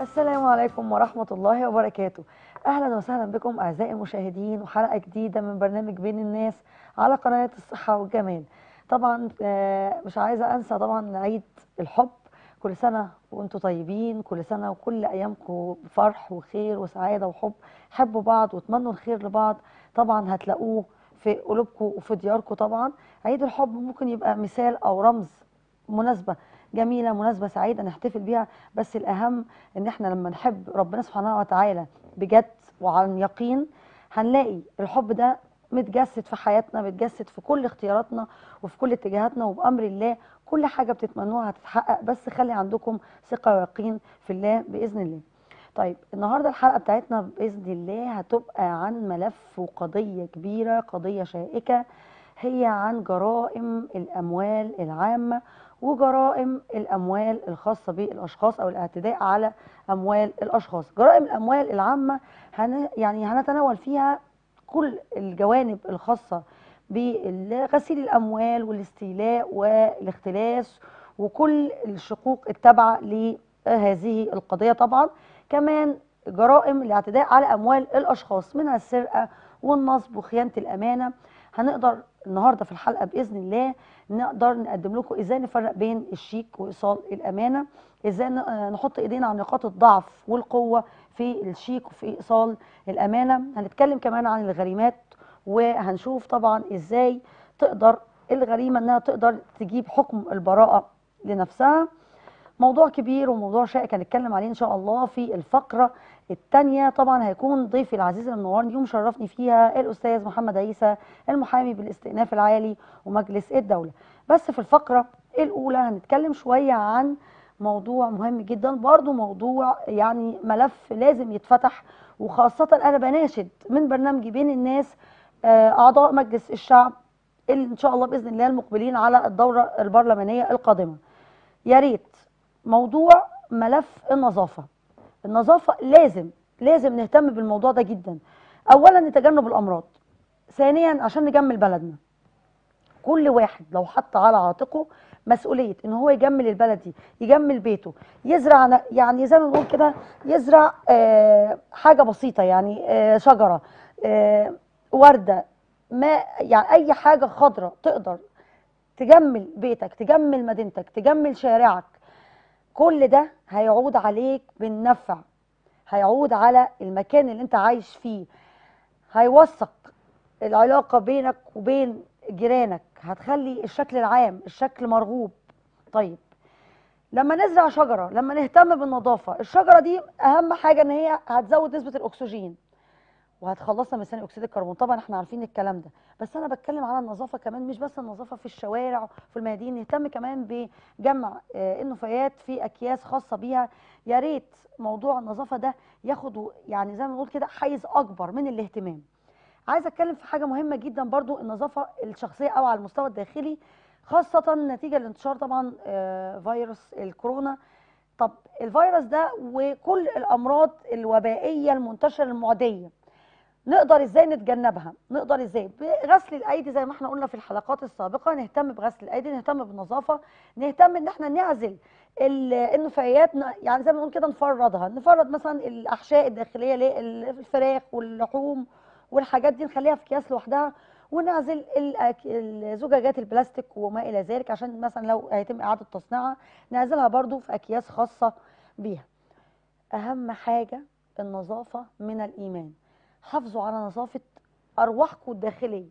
السلام عليكم ورحمة الله وبركاته. أهلا وسهلا بكم أعزائي المشاهدين وحلقة جديدة من برنامج بين الناس على قناة الصحة والجمال. طبعا آه، مش عايزة أنسى طبعا عيد الحب. كل سنة وأنتم طيبين كل سنة وكل أيامكم فرح وخير وسعادة وحب. حبوا بعض وتمنوا الخير لبعض. طبعا هتلاقوه في قلوبكم وفي دياركم طبعا. عيد الحب ممكن يبقى مثال أو رمز مناسبة جميلة مناسبة سعيدة نحتفل بيها. بس الأهم إن إحنا لما نحب ربنا سبحانه وتعالى بجد وعن يقين هنلاقي الحب ده متجسد في حياتنا متجسد في كل اختياراتنا وفي كل اتجاهاتنا. وبأمر الله كل حاجة بتتمنوها هتتحقق. بس خلي عندكم ثقة ويقين في الله بإذن الله. طيب النهارده الحلقة بتاعتنا بإذن الله هتبقى عن ملف وقضية كبيرة قضية شائكة هي عن جرائم الأموال العامة وجرائم الأموال الخاصة بالأشخاص أو الاعتداء على أموال الأشخاص. جرائم الأموال العامة هن يعني هنتناول فيها كل الجوانب الخاصة بغسيل الأموال والاستيلاء والاختلاس وكل الشقوق التابعة لهذه القضية. طبعا كمان جرائم الاعتداء على أموال الأشخاص منها السرقة والنصب وخيانة الأمانة. هنقدر النهارده في الحلقة باذن الله نقدر نقدم لكم إزاي نفرق بين الشيك وايصال الامانه إزاي ن- نحط ايدينا على نقاط الضعف والقوه في الشيك وفي ايصال الامانه. هنتكلم كمان عن الغريمات وهنشوف طبعا إزاي تقدر الغريمه إنها تقدر تجيب حكم البراءة لنفسها. موضوع كبير وموضوع شائك هنتكلم عليه إن شاء الله في الفقرة الثانية طبعا هيكون ضيفي العزيز اللي منورني ومشرفني فيها الأستاذ محمد عيسى المحامي بالاستئناف العالي ومجلس الدولة. بس في الفقرة الأولى هنتكلم شوية عن موضوع مهم جدا برضو موضوع يعني ملف لازم يتفتح. وخاصة أنا بناشد من برنامجي بين الناس آه، أعضاء مجلس الشعب اللي إن شاء الله بإذن الله المقبلين على الدورة البرلمانية القادمة. يا ريت موضوع ملف النظافة. النظافة لازم لازم نهتم بالموضوع ده جدا. أولا نتجنب الأمراض. ثانيا عشان نجمل بلدنا. كل واحد لو حط على عاتقه مسؤولية إن هو يجمل البلد دي يجمل بيته. يزرع يعني زي ما بنقول كده يزرع آه، حاجة بسيطة يعني آه، شجرة آه، وردة ما يعني أي حاجة خضراء تقدر تجمل بيتك تجمل مدينتك تجمل شارعك. كل ده هيعود عليك بالنفع هيعود على المكان اللي انت عايش فيه هيوثق العلاقة بينك وبين جيرانك هتخلي الشكل العام الشكل مرغوب. طيب لما نزرع شجرة لما نهتم بالنظافة الشجرة دي أهم حاجة إن هي هتزود نسبة الأكسجين. وهتخلصنا من ثاني أكسيد الكربون. طبعا إحنا عارفين الكلام ده. بس أنا بتكلم على النظافة كمان مش بس النظافة في الشوارع وفي الميادين. نهتم كمان بجمع آه، النفايات في أكياس خاصة بيها. يا ريت موضوع النظافة ده ياخد يعني زي ما بنقول كده حيز أكبر من الاهتمام. عايزه أتكلم في حاجة مهمة جدا برضو. النظافة الشخصية أو على المستوى الداخلي خاصة نتيجة لانتشار طبعا آه، فيروس الكورونا. طب الفيروس ده وكل الأمراض الوبائية المنتشرة المعدية نقدر إزاي نتجنبها؟ نقدر إزاي؟ بغسل الأيدي زي ما إحنا قلنا في الحلقات السابقة نهتم بغسل الأيدي نهتم بالنظافة نهتم إن إحنا نعزل ال- النفايات يعني زي ما نقول كده نفردها نفرد مثلا الأحشاء الداخلية للفراخ واللحوم والحاجات دي نخليها في أكياس لوحدها ونعزل الزجاجات البلاستيك وما إلى ذلك عشان مثلا لو هيتم إعادة تصنيعها نعزلها برضو في أكياس خاصة بيها. أهم حاجة النظافة من الإيمان. حافظوا على نظافة أرواحكم الداخلية.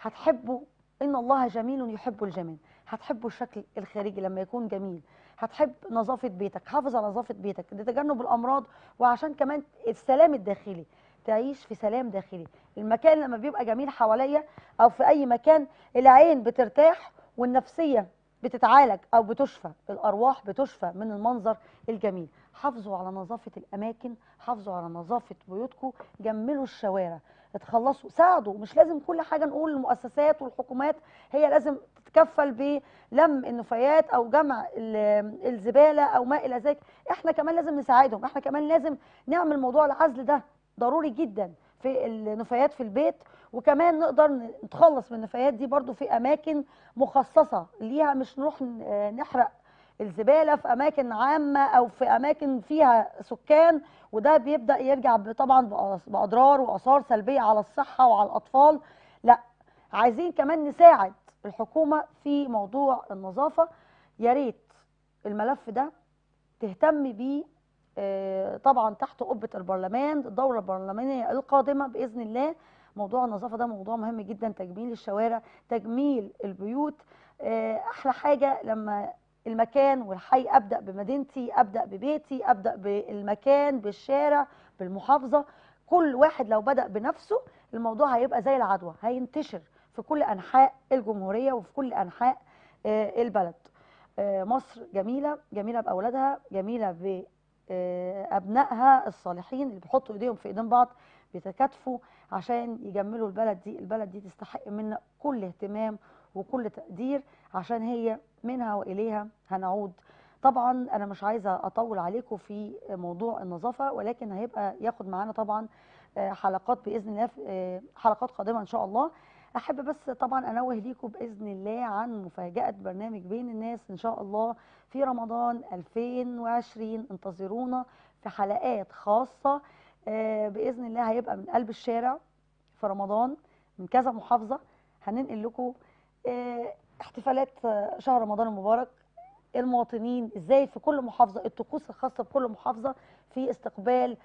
هتحبوا إن الله جميل يحب الجمال هتحبوا الشكل الخارجي لما يكون جميل. هتحب نظافة بيتك. حافظ على نظافة بيتك. لتجنب الأمراض وعشان كمان السلام الداخلي. تعيش في سلام داخلي. المكان لما بيبقى جميل حواليا أو في أي مكان العين بترتاح والنفسية بتتعالج أو بتشفى الأرواح بتشفى من المنظر الجميل. حافظوا على نظافة الأماكن حافظوا على نظافة بيوتكم جملوا الشوارع. اتخلصوا ساعدوا. مش لازم كل حاجة نقول المؤسسات والحكومات هي لازم تتكفل بلم النفايات أو جمع ال- الزبالة أو ما إلى ذلك. إحنا كمان لازم نساعدهم. إحنا كمان لازم نعمل موضوع العزل ده ضروري جدا. في النفايات في البيت وكمان نقدر نتخلص من النفايات دي برضو في أماكن مخصصة ليها مش نروح نحرق الزبالة في أماكن عامة أو في أماكن فيها سكان وده بيبدأ يرجع طبعا بأضرار وآثار سلبية على الصحة وعلى الأطفال. لا عايزين كمان نساعد الحكومة في موضوع النظافة. يا ريت الملف ده تهتم بيه طبعا تحت قبة البرلمان الدوره البرلمانية القادمة بإذن الله. موضوع النظافة ده موضوع مهم جدا تجميل الشوارع تجميل البيوت. آه، أحلى حاجة لما المكان والحي أبدأ بمدينتي أبدأ ببيتي أبدأ بالمكان بالشارع بالمحافظة كل واحد لو بدأ بنفسه الموضوع هيبقى زي العدوى هينتشر في كل أنحاء الجمهورية وفي كل أنحاء آه، البلد. آه، مصر جميلة جميلة بأولادها جميلة بابنائها الصالحين اللي بيحطوا إيديهم في إيدين بعض بيتكاتفوا عشان يجملوا البلد دي. البلد دي تستحق منا كل اهتمام وكل تقدير عشان هي منها وإليها هنعود. طبعا أنا مش عايزة أطول عليكم في موضوع النظافة ولكن هيبقى ياخد معانا طبعا آه، حلقات بإذن الله آه، حلقات قادمة إن شاء الله. أحب بس طبعا أنوه ليكم بإذن الله عن مفاجأة برنامج بين الناس إن شاء الله في رمضان 2020 انتظرونا في حلقات خاصة. آه، بإذن الله هيبقى من قلب الشارع في رمضان من كذا محافظة. هننقل لكم آه، احتفالات آه، شهر رمضان المبارك. المواطنين إزاي في كل محافظة الطقوس الخاصة بكل محافظة في استقبال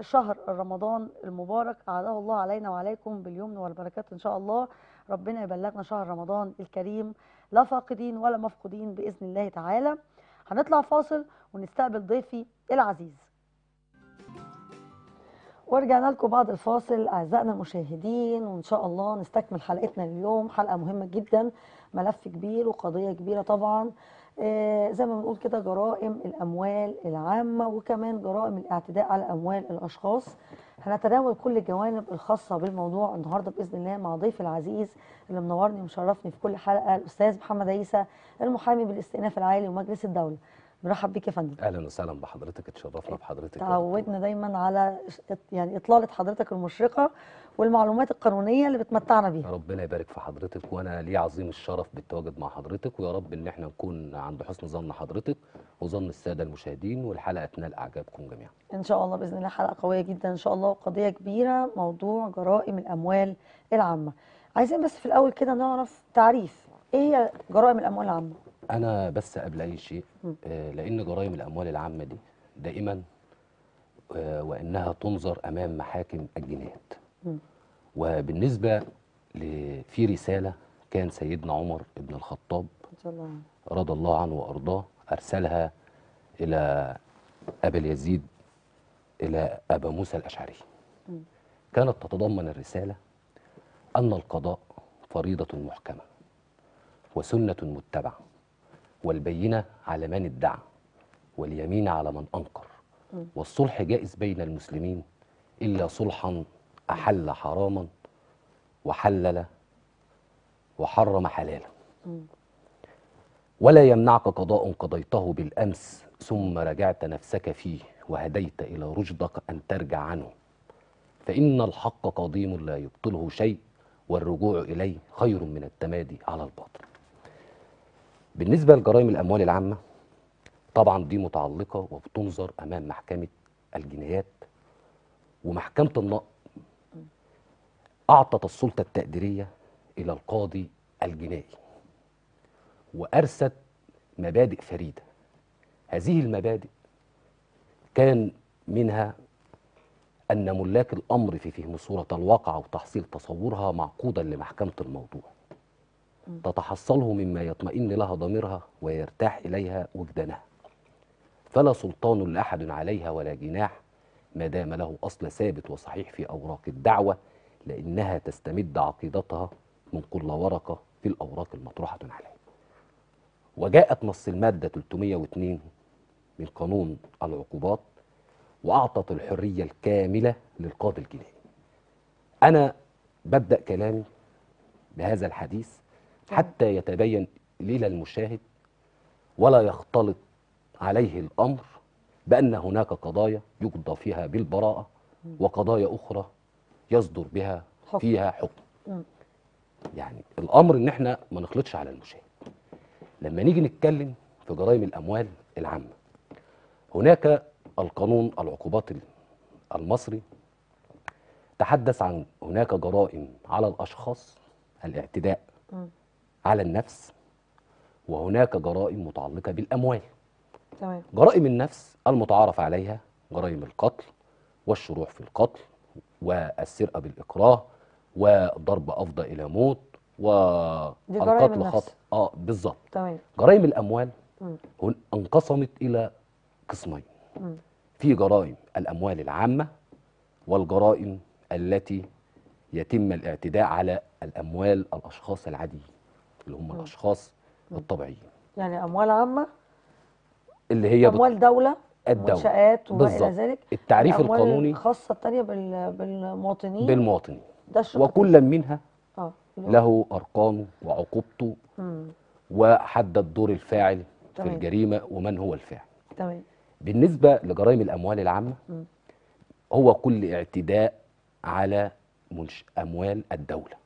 شهر رمضان المبارك. أعاده الله علينا وعليكم باليمن والبركات إن شاء الله. ربنا يبلغنا شهر رمضان الكريم لا فاقدين ولا مفقودين بإذن الله تعالى. هنطلع فاصل ونستقبل ضيفي العزيز. ورجعنا لكم بعد الفاصل. أعزائنا المشاهدين وإن شاء الله نستكمل حلقتنا اليوم. حلقة مهمة جدا ملف كبير وقضية كبيرة طبعا. زي ما بنقول كده جرائم الأموال العامة وكمان جرائم الاعتداء على أموال الأشخاص. هنتناول كل الجوانب الخاصة بالموضوع النهارده بإذن الله مع ضيفي العزيز اللي منورني ومشرفني في كل حلقة الأستاذ محمد عيسى المحامي بالاستئناف العالي ومجلس الدولة. مرحب بيك يا فندم. أهلا وسهلا بحضرتك اتشرفنا بحضرتك. تعودنا دايما على يعني إطلالة حضرتك المشرقة والمعلومات القانونية اللي بتمتعنا. بيها. ربنا يبارك في حضرتك وأنا لي عظيم الشرف بالتواجد مع حضرتك ويا رب إن إحنا نكون عند حسن ظن حضرتك وظن السادة المشاهدين والحلقة تنال أعجابكم جميعا. إن شاء الله بإذن الله حلقة قوية جدا إن شاء الله وقضيه كبيرة موضوع جرائم الأموال العامة. عايزين بس في الأول كده نعرف تعريف إيه هي جرائم الأموال العامة؟ أنا بس قبل أي شيء. آه، لأن جرائم الأموال العامة دي دائما آه، وإنها تنظر أمام محاكم الجنايات. وبالنسبة في رسالة كان سيدنا عمر بن الخطاب رضي الله عنه وأرضاه أرسلها إلى ابا اليزيد إلى أبا موسى الأشعري. كانت تتضمن الرسالة أن القضاء فريضة محكمة وسنة متبعة والبينة على من ادعى واليمين على من أنكر م. والصلح جائز بين المسلمين إلا صلحا أحل حراما وحلل وحرم حلالا. ولا يمنعك قضاء قضيته بالأمس ثم رجعت نفسك فيه وهديت إلى رشدك أن ترجع عنه فإن الحق قديم لا يبطله شيء والرجوع إليه خير من التمادي على الباطل بالنسبة لجرائم الأموال العامة طبعا دي متعلقة وبتنظر أمام محكمة الجنايات ومحكمة النقض أعطت السلطة التقديرية إلى القاضي الجنائي وأرست مبادئ فريدة. هذه المبادئ كان منها أن ملاك الأمر في فهم صورة الواقع وتحصيل تصورها معقودا لمحكمة الموضوع. تتحصله مما يطمئن لها ضميرها ويرتاح إليها وجدانها. فلا سلطان لأحد عليها ولا جناح ما دام له أصل ثابت وصحيح في أوراق الدعوة لأنها تستمد عقيدتها من كل ورقة في الأوراق المطروحة عليها. وجاءت نص المادة 302 من قانون العقوبات وأعطت الحرية الكاملة للقاضي الجنائي. أنا ببدأ كلامي بهذا الحديث حتى يتبين إلى المشاهد ولا يختلط عليه الأمر بأن هناك قضايا يقضى فيها بالبراءة وقضايا أخرى يصدر بها. فيها حكم. يعني الأمر إن إحنا ما نخلطش على المشاهد لما نيجي نتكلم في جرائم الأموال العامة هناك القانون العقوبات المصري تحدث عن هناك جرائم على الأشخاص الاعتداء. على النفس وهناك جرائم متعلقة بالأموال. تمام. جرائم النفس المتعارف عليها جرائم القتل والشروع في القتل والسرقة بالإكراه وضرب أفضى إلى موت والقتل النفس. خطأ. آه بالظبط. تمام. جرائم الأموال. هن- انقسمت إلى قسمين. في جرائم الأموال العامة والجرائم التي يتم الاعتداء على الأموال الأشخاص العاديين. اللي هم الأشخاص الطبيعيين. يعني أموال عامة؟ اللي هي بت- أموال دولة؟ الدولة. منشآت وما إلى بالظبط. ذلك؟ التعريف القانوني الخاصة الثانية بال... بالمواطنين؟ بالمواطنين. ده وكل منها هو- له أرقامه وعقوبته مم. وحدد دور الفاعل في تمام. الجريمة ومن هو الفاعل. تمام. بالنسبة لجرائم الأموال العامة مم. هو كل اعتداء على منش أموال الدولة.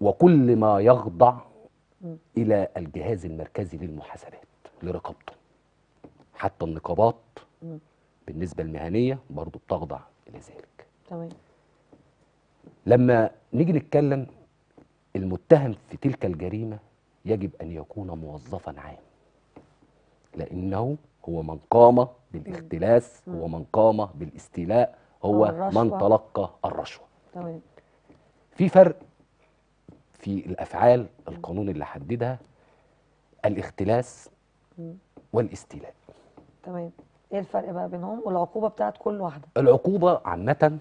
وكل ما يخضع. إلى الجهاز المركزي للمحاسبات لرقابته. حتى النقابات. بالنسبة المهنية برضو بتخضع إلى ذلك. تمام. لما نيجي نتكلم المتهم في تلك الجريمة يجب أن يكون موظفا عام. لأنه هو من قام بالاختلاس هو من قام بالاستيلاء هو. من تلقى الرشوة. تمام. في فرق في الأفعال القانون اللي حددها الاختلاس. والاستيلاء تمام إيه الفرق بقى بينهم والعقوبة بتاعت كل واحدة العقوبة عامة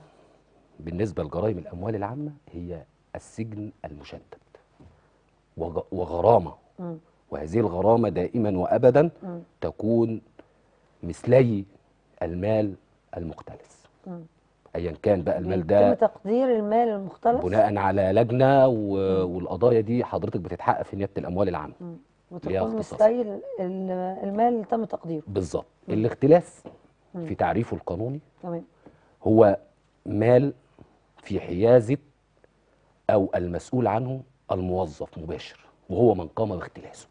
بالنسبة لجرائم الأموال العامة هي السجن المشدد وغ- وغرامة مم. وهذه الغرامة دائما وأبدا مم. تكون مثلي المال المختلس. أيا كان بقى المال ده تقدير المال المختلف بناء على لجنة و- والقضايا دي حضرتك بتتحقق في نيابة الأموال العامة مم. ليها وتكون اختصاص. مثلي ال- ال- المال اللي تم تقديره بالظبط الاختلاس مم. في تعريفه القانوني تمام هو مال في حيازة أو المسؤول عنه الموظف مباشر وهو من قام باختلاسه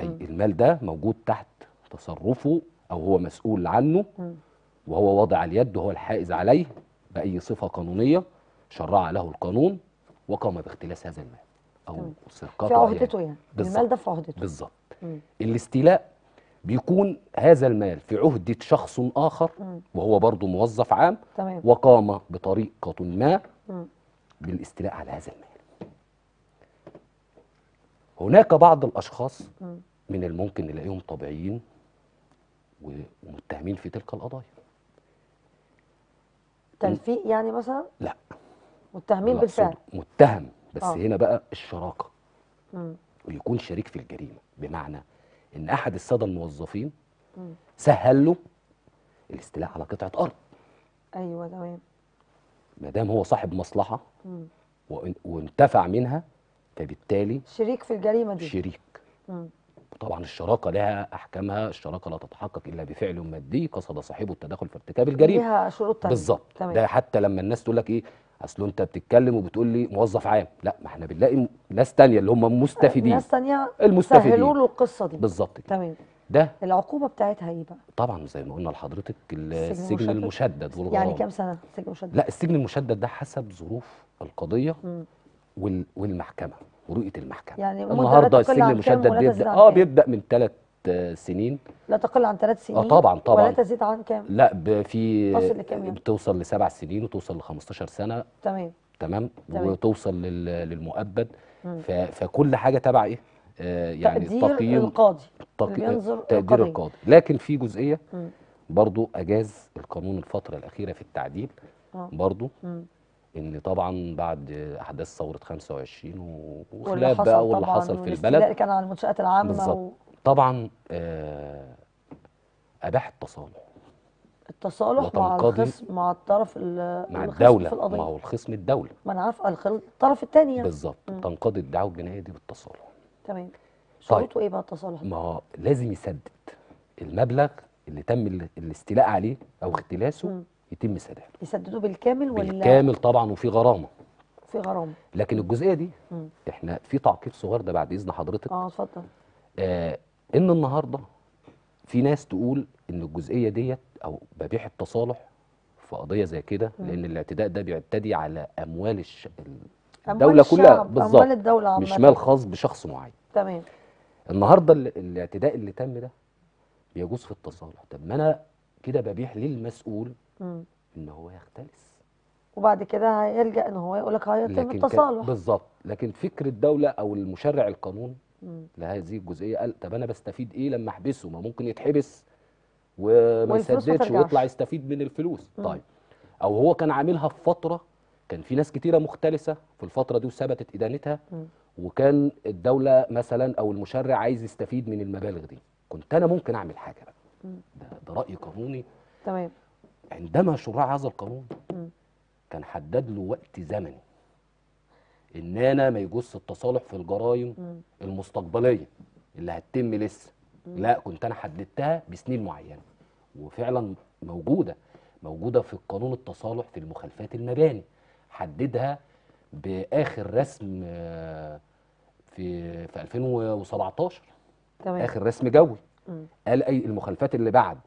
أي مم. المال ده موجود تحت تصرفه أو هو مسؤول عنه مم. وهو واضع اليد وهو الحائز عليه بأي صفة قانونية شرع له القانون وقام باختلاس هذا المال أو. سرقته في عهدته يعني بالظبط. المال ده في عهدته بالظبط. الاستيلاء بيكون هذا المال في عهدة شخص آخر مم. وهو برضه موظف عام تمام وقام بطريقة ما مم. بالاستيلاء على هذا المال هناك بعض الأشخاص مم. من الممكن نلاقيهم طبيعيين ومتهمين في تلك القضايا تلفيق يعني مثلا؟ لا. متهمين بالفعل. متهم. بس آه. هنا بقى الشراكة. مم. ويكون شريك في الجريمة. بمعنى إن أحد السادة الموظفين مم. سهل له الاستيلاء على قطعة أرض. أيوه تمام. ما دام هو صاحب مصلحة مم. وان- وانتفع منها فبالتالي شريك في الجريمة دي. شريك. مم. طبعا الشراكة لها أحكامها الشراكة لا تتحقق إلا بفعل مادي قصد صاحبه التدخل في ارتكاب الجريمة. ليها شروط تانية. بالظبط. ده حتى لما الناس تقول لك إيه أصل أنت بتتكلم وبتقول لي موظف عام. لا ما إحنا بنلاقي ناس تانية اللي هم مستفيدين. ناس تانية المستفيدين. سهلوا له القصة دي. بالظبط تمام. ده العقوبة بتاعتها إيه بقى؟ طبعا زي ما قلنا لحضرتك ال- السجن السجن المشدد. المشدد والغرامة يعني كام سنة سجن مشدد لا السجن المشدد ده حسب ظروف القضية والمحكمة. ورؤية المحكمة. يعني النهارده السجن المشدد عن آه كام؟ بيبدأ من ثلاث سنين. لا تقل عن ثلاث سنين؟ طبعاً، طبعاً. ولا تزيد عن كام؟ لا في يعني؟ بتوصل لسبع سنين وتوصل ل 15 سنة. تمام. تمام؟ تمام. وتوصل لل- للمؤبد. فكل حاجة تبع إيه؟ آه يعني تقدير التقييم. القاضي تقي- اللي بينظر تقدير. القاضي. لكن في جزئية مم. برضو أجاز القانون الفترة الأخيرة في التعديل. آه. برضو مم. إن طبعا بعد أحداث ثورة 25 و- واللي وخلاف بقى واللي حصل في البلد. كان على المنشآت العامة بالظبط. و... طبعا آه، أباح التصالح. التصالح مع الخصم مع الطرف ال- مع الدولة في القضية ما هو الخصم الدولة. ما أنا عارفه الخ- الطرف الثاني يعني. بالظبط. تنقضي الدعوة الجنائية دي بالتصالح. تمام. شروطه إيه بقى التصالح؟ ما هو لازم يسدد المبلغ اللي تم ال- الاستيلاء عليه أو اختلاسه. يتم سداده يسددوه بالكامل ولا بالكامل طبعا وفي غرامة. في غرامة. لكن الجزئية دي مم. إحنا في تعقيب صغير ده بعد إذن حضرتك. آه اتفضل. آه إن النهارده في ناس تقول إن الجزئية ديت أو ببيع التصالح في قضية زي كده لأن الاعتداء ده بيعتدي على أموال الش... أموال الدولة كلها. الشعب، بالظبط. أموال الدولة مش. مال خاص بشخص معين. تمام. النهارده ال- الاعتداء اللي تم ده بيجوز في التصالح. طب ما أنا كده ببيح للمسؤول مم. إن هو يختلس وبعد كده هيلجأ إن هو يقول لك هيتم التصالح بالظبط لكن فكر الدولة أو المشرع القانون مم. لهذه الجزئية قال طب أنا بستفيد إيه لما أحبسه ما ممكن يتحبس وما يسددش. ويطلع يستفيد من الفلوس مم. طيب أو هو كان عاملها في فترة كان في ناس كتيرة مختلسة في الفترة دي وثبتت إدانتها مم. وكان الدولة مثلا أو المشرع عايز يستفيد من المبالغ دي كنت أنا ممكن أعمل حاجة بقى. ده, ده رأي قانوني تمام عندما شرع هذا القانون. كان حدد له وقت زمني. إن أنا ما يجوز التصالح في الجرائم. المستقبلية اللي هتتم لسه. لا كنت أنا حددتها بسنين معينة. وفعلا موجودة موجودة في قانون التصالح في المخالفات المباني. حددها بآخر رسم آه، في في 2017 تمام. آخر رسم جوي. قال أي المخالفات اللي بعد.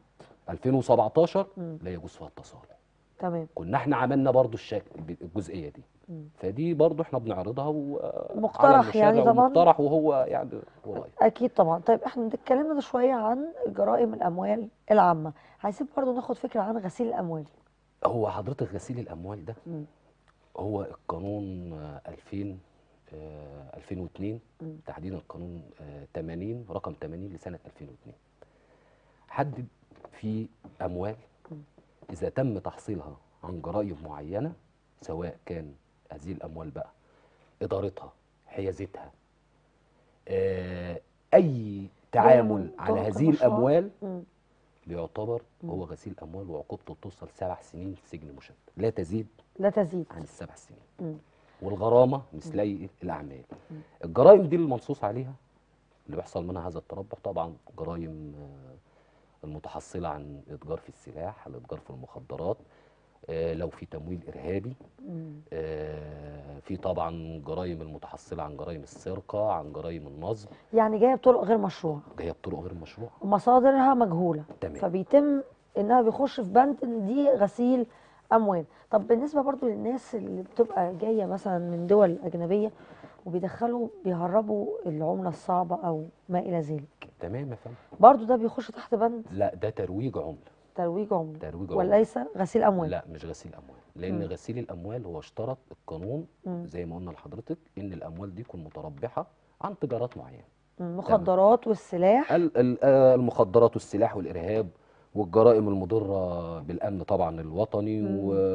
2017 مم. لا يجوز فيها التصالح تمام كنا إحنا عملنا برضو الشك... الجزئية دي مم. فدي برضو إحنا بنعرضها و... مقترح يعني طبعاً. ومقترح وهو يعني قريب أكيد طبعا طيب إحنا اتكلمنا شوية عن جرائم الأموال العامة عايزين برضو ناخد فكرة عن غسيل الأموال هو حضرتك غسيل الأموال ده مم. هو القانون آه، 2000 آه، 2002 مم. تحديدا القانون آه، 80 رقم 80 لسنة 2002 حدد في أموال. إذا تم تحصيلها عن جرائم معينة سواء كان هذه الأموال بقى إدارتها حيازتها آه، أي تعامل على طرق هذه. الأموال. بيعتبر هو غسيل أموال وعقوبته توصل سبع سنين سجن مشدد لا تزيد لا تزيد عن السبع سنين. والغرامة مثلي الأعمال الجرائم دي المنصوص عليها اللي بيحصل منها هذا التربح طبعا جرائم المتحصلة عن اتجار في السلاح الإتجار في المخدرات آه، لو في تمويل إرهابي مم. آه، في طبعا جرائم المتحصلة عن جرائم السرقة عن جرائم النصب. يعني جاية بطرق غير مشروعة. جاية بطرق غير مشروعة. ومصادرها مجهولة. تمام. فبيتم إنها بيخش في بند إن دي غسيل أموال. طب بالنسبة برضو للناس اللي بتبقى جاية مثلا من دول أجنبية وبيدخلوا بيهربوا العملة الصعبة أو ما إلى ذلك. تمام يا فندم. برضو ده بيخش تحت بند؟ لا ده ترويج عملة ترويج عملة ترويج عملة وليس غسيل أموال؟ لا مش غسيل أموال. لأن مم. غسيل الأموال هو اشترط القانون مم. زي ما قلنا لحضرتك إن الأموال دي تكون متربحة عن تجارات معينة. المخدرات والسلاح. ال- ال- آه، المخدرات والسلاح والإرهاب والجرائم المضرة بالأمن طبعا الوطني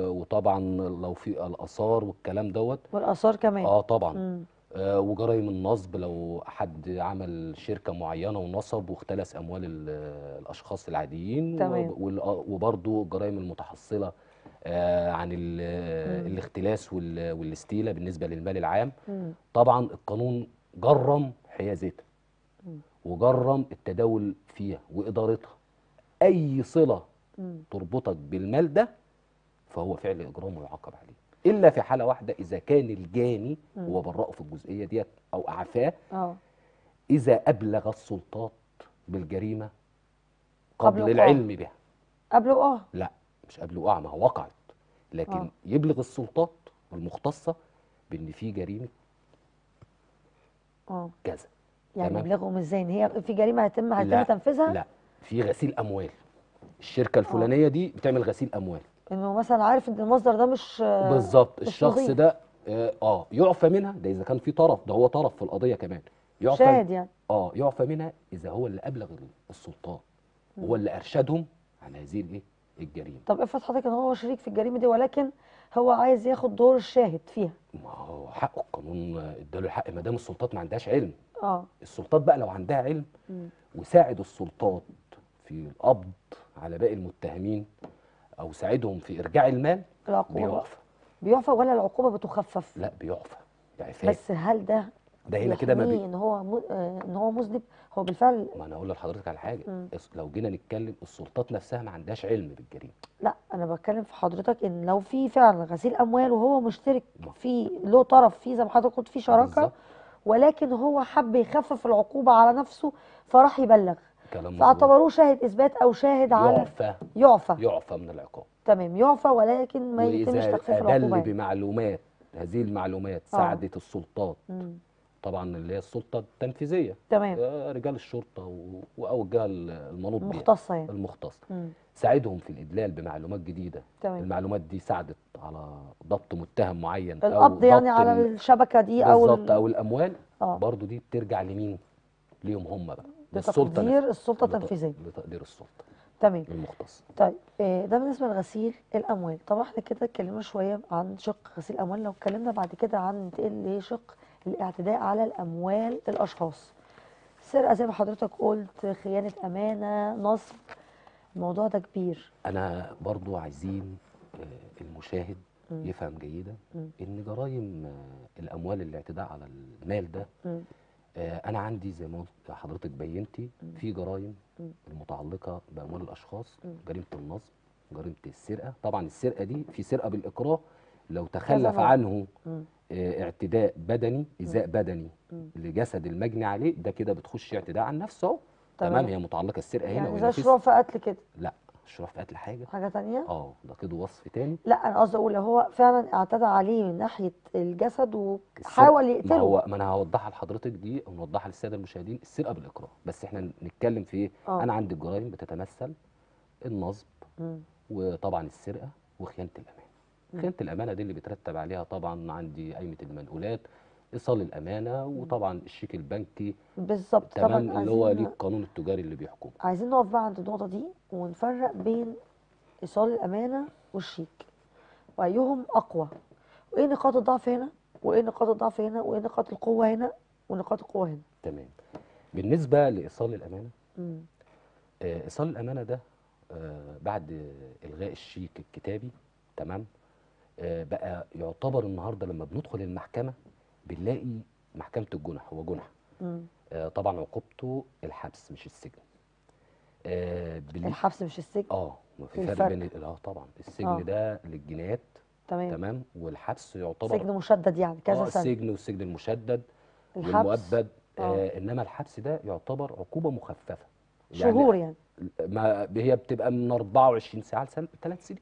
وطبعا لو في الآثار والكلام دوت. والآثار كمان. آه طبعا. مم. آه وجرائم النصب لو حد عمل شركة معينة ونصب واختلس أموال ال- الأشخاص العاديين تمام. وبرضه الجرائم المتحصلة آه عن. الاختلاس وال- والاستيله بالنسبة للمال العام. طبعا القانون جرم حيازتها. وجرم التداول فيها وإدارتها أي صلة. تربطك بالمال ده فهو فعل إجرام ويعاقب عليه إلا في حالة واحدة إذا كان الجاني مم. هو برأه في الجزئية ديت أو أعفاه. آه. إذا أبلغ السلطات بالجريمة قبل قبل وقوعها. العلم بها. قبل آه. لا مش قبل وقوع ما هو وقعت. لكن آه. يبلغ السلطات المختصة بإن في جريمة آه. كذا. يعني. يبلغهم إزاي؟ إن هي في جريمة هيتم هيتم تنفيذها؟ لا. في غسيل أموال. الشركة الفلانية دي بتعمل غسيل أموال. إنه مثلا عارف إن المصدر ده مش بالظبط. مش الشخص نظيف. ده آه آه، يعفى منها ده إذا كان في طرف ده هو طرف في القضية كمان. يعفى شاهد يعني. آه يعفى منها إذا هو اللي أبلغ السلطات هو اللي أرشدهم عن هذه الإيه؟ الجريمة. طب افرض حضرتك إن هو شريك في الجريمة دي ولكن هو عايز ياخد دور الشاهد فيها. ما هو حقه القانون اداله الحق ما دام السلطات ما عندهاش علم. آه. السلطات بقى لو عندها علم مم. وساعد السلطات في القبض على باقي المتهمين أو ساعدهم في إرجاع المال العقوبة. بيعفى. بيعفى ولا العقوبة بتخفف؟ لا بيعفى. اعفاء بس هل ده ده هنا كده ما بي... إن هو م... آه، إن هو مذنب؟ هو بالفعل ما أنا أقول لحضرتك على حاجة. الس- لو جينا نتكلم السلطات نفسها ما عندهاش علم بالجريمة. لا أنا بتكلم في حضرتك إن لو في فعلا غسيل أموال وهو مشترك ما- في له طرف فيه زي ما حضرتك قلت في شراكة بالظبط. ولكن هو حب يخفف العقوبة على نفسه فراح يبلغ. كلام فاعتبروه شاهد إثبات أو شاهد على يعفى. يعفى. يعفى من العقاب. تمام. يعفى ولكن ما يتمش تخفيف العقوبه أدل يعني. بمعلومات هذه المعلومات آه. ساعدت السلطات. مم. طبعا اللي هي السلطة التنفيذية. تمام. آه، رجال الشرطة و- أو الجهه المنوط بها مختصه يعني. المختصة. ساعدهم في الإدلال بمعلومات جديدة. تمام. المعلومات دي ساعدت على ضبط متهم معين القبض يعني على ال- الشبكة دي أو بالظبط ال- أو الأموال. آه. برضو دي بترجع لمين؟ ليهم هم بقى. للسلطه لتقدير السلطة لت- التنفيذية. لتقدير السلطة. تمام. المختصه طيب آه، ده بالنسبة لغسيل الأموال. طبعا إحنا كده اتكلمنا شوية عن شق غسيل الأموال. لو اتكلمنا بعد كده عن ننتقل لشق الاعتداء على الأموال الأشخاص. سرقة زي ما حضرتك قلت خيانة أمانة نصب. الموضوع ده كبير. أنا برضو عايزين آه، المشاهد. يفهم جيدا. إن جرائم آه، الأموال الاعتداء على المال ده. آه، أنا عندي زي ما قلت حضرتك بينتي. في جرائم. المتعلقة بأموال الأشخاص. جريمة النصب جريمة السرقة طبعا السرقة دي في سرقة بالاكراه لو تخلف. عنه. آه، اعتداء بدني إيذاء بدني. لجسد المجني عليه ده كده بتخش اعتداء النفس أهو تمام. هي متعلقة السرقة هنا يعني زي شرف قتل كده لا اشراف في قتل حاجة؟ حاجة تانية؟ آه ده كده وصف تاني. لا أنا قصدي أقول هو فعلا اعتدى عليه من ناحية الجسد وحاول ما يقتله هو ما أنا هوضحها لحضرتك دي ونوضحها للسادة المشاهدين السرقه بالاكراه بس إحنا نتكلم في إيه؟ آه. أنا عندي الجرائم بتتمثل النصب. وطبعا السرقة وخيانة الأمانة. خيانة الأمانة دي اللي بيترتب عليها طبعا عندي قائمه المنقولات ايصال الامانه وطبعا الشيك البنكي بالظبط تمام طبعا اللي هو ليه القانون التجاري اللي بيحكمه. عايزين نقف بقى عند النقطة دي ونفرق بين إيصال الأمانة والشيك. وأيهم أقوى؟ وإيه نقاط الضعف هنا؟ وإيه نقاط الضعف هنا؟ وإيه نقاط القوة هنا؟ ونقاط القوة هنا. تمام. بالنسبة لايصال الامانة مم. آه، ايصال الامانة ده آه، بعد إلغاء الشيك الكتابي تمام آه، بقى يعتبر النهارده لما بندخل المحكمة بنلاقي محكمة الجنح هو جنح. آه، طبعا عقوبته الحبس مش السجن. آه، بال- الحبس مش السجن؟ آه في فرق. بين آه طبعا. السجن آه. ده للجنايات تمام. تمام؟ والحبس يعتبر سجن مشدد يعني كذا آه سنة. السجن والسجن المشدد الحبس؟ والمؤبد. آه. آه إنما الحبس ده يعتبر عقوبة مخففة. شهور يعني. ما هي بتبقى من 24 ساعة لسنه ثلاث سنين.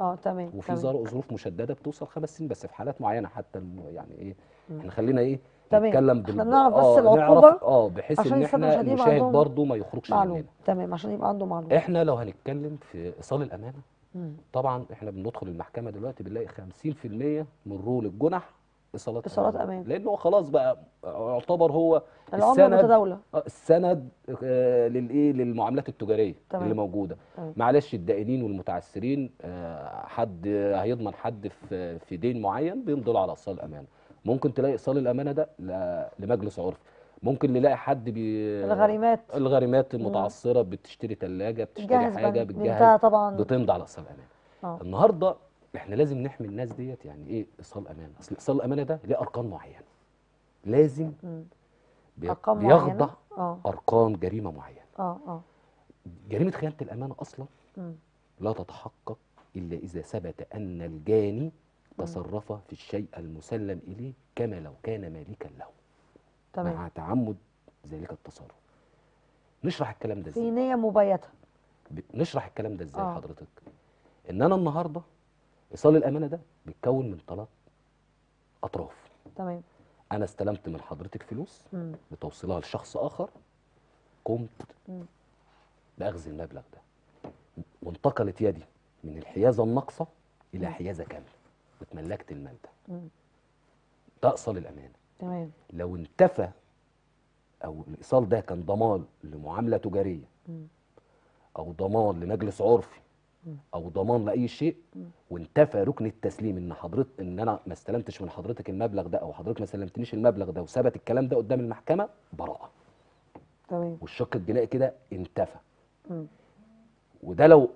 آه تمام وفي ظروف مشددة بتوصل خمس سنين بس في حالات معينة حتى يعني إيه. إحنا خلينا إيه تمام. نتكلم إحنا بنعرف بس آه، العقوبة نعرف آه بحيث إن إحنا المشاهد برضه ما يخرجش معلومة مننا تمام عشان يبقى عنده معلومة إحنا لو هنتكلم في إيصال الأمانة مم. طبعا إحنا بندخل المحكمة دلوقتي بنلاقي 50% من رول الجنح ايصالات إيصالات أمان. لأنه خلاص بقى يعتبر هو العملة السند متداولة. آه، السند آه، للإيه؟ للمعاملات التجارية تمام. اللي موجودة. تمام. معلش الدائنين والمتعسرين آه، حد هيضمن حد في في دين معين بيمضي له على إيصال الأمانة. ممكن تلاقي إيصال الأمانة ده لمجلس عرفي ممكن نلاقي حد بي الغريمات. الغريمات المتعثره بتشتري ثلاجه بتشتري حاجة بتجهز طبعا. بتمضي على إيصال امانه آه. النهارده إحنا لازم نحمي الناس ديت يعني إيه؟ إيصال أمانة. أصل إيصال الأمانة ده ليه أرقام معينة؟ لازم. بي- أرقام بيخضع معينة؟ آه. أرقام جريمة معينة. آه آه. جريمة خيانة الأمانة أصلا. لا تتحقق إلا إذا ثبت أن الجاني تصرف في الشيء المسلم إليه كما لو كان مالكا له. تمام. مع تعمد ذلك التصرف. نشرح الكلام ده في إزاي؟ نية مبيتة ب- نشرح الكلام ده إزاي آه. حضرتك؟ إن أنا النهارده إيصال الأمانة ده بيتكون من ثلاث أطراف تمام أنا استلمت من حضرتك فلوس مم. لتوصيلها لشخص آخر قمت. بأخذ المبلغ ده وانتقلت يدي من الحيازة الناقصة إلى حيازة كاملة واتملكت المال ده. ده إيصال الأمانة تمام لو انتفى أو الإيصال ده كان ضمان لمعاملة تجارية مم. أو ضمان لمجلس عرفي. أو ضمان لأي شيء. وانتفى ركن التسليم إن حضرتك إن أنا ما استلمتش من حضرتك المبلغ ده أو حضرتك ما سلمتنيش المبلغ ده وثبت الكلام ده قدام المحكمة براءة تمام والشق الجنائي كده انتفى. وده لو